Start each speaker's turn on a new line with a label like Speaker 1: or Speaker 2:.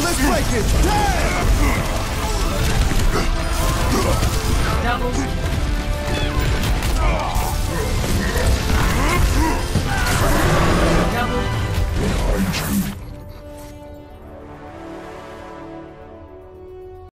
Speaker 1: Let's break Breakage!
Speaker 2: Double. Double.